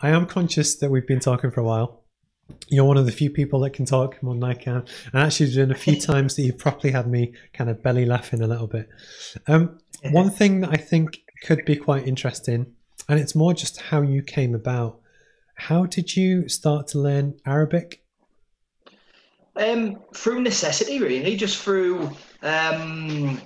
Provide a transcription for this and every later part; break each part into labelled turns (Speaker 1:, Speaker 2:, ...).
Speaker 1: I am conscious that we've been talking for a while. You're one of the few people that can talk more than I can. And actually, there's been a few times that you've properly had me kind of belly laughing a little bit. Um, one thing that I think could be quite interesting, and it's more just how you came about. How did you start to learn Arabic?
Speaker 2: Um, through necessity, really, just through. Um,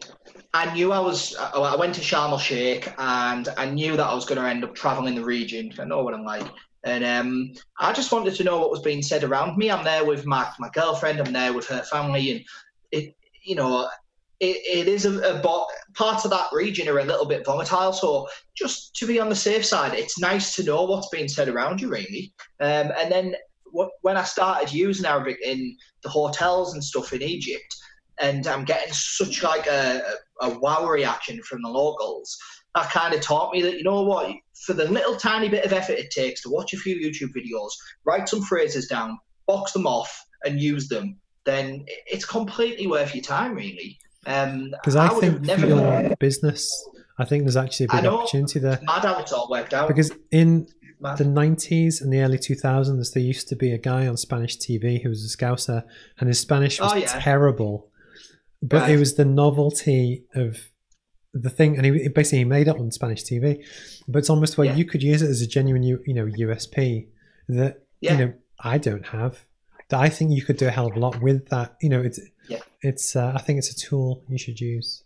Speaker 2: I knew I was. I went to Sharm el Sheikh, and I knew that I was going to end up traveling the region. I know what I'm like, and um, I just wanted to know what was being said around me. I'm there with my my girlfriend. I'm there with her family, and it, you know, it, it is a, a of that region are a little bit volatile. So just to be on the safe side, it's nice to know what's being said around you, really. Um, and then when I started using Arabic in the hotels and stuff in Egypt, and I'm getting such like a, a wow reaction from the locals, that kind of taught me that you know what, for the little tiny bit of effort it takes to watch a few YouTube videos, write some phrases down, box them off, and use them, then it's completely worth your time, really.
Speaker 1: Because um, I, I think never for your business, I think there's actually a big opportunity there.
Speaker 2: Mad how it's all worked out.
Speaker 1: Because in the 90s and the early 2000s, there used to be a guy on Spanish TV who was a Scouser, and his Spanish was oh, yeah. terrible. But right. it was the novelty of the thing, and he basically made it on Spanish TV. But it's almost where yeah. you could use it as a genuine, you know, USP that yeah. you know I don't have. That I think you could do a hell of a lot with that. You know, it's yeah. it's. Uh, I think it's a tool you should use.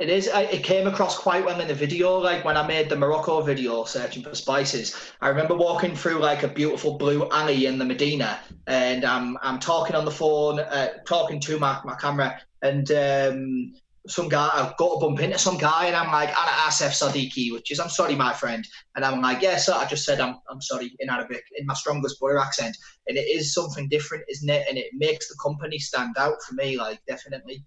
Speaker 2: It is. It came across quite well in the video. Like when I made the Morocco video searching for spices, I remember walking through like a beautiful blue alley in the Medina, and I'm I'm talking on the phone, uh, talking to my, my camera, and um, some guy, I've got to bump into some guy, and I'm like, Ana Asef Sadiki, which is, I'm sorry, my friend. And I'm like, yes, yeah, I just said, I'm, I'm sorry in Arabic, in my strongest butter accent. And it is something different, isn't it? And it makes the company stand out for me, like, definitely.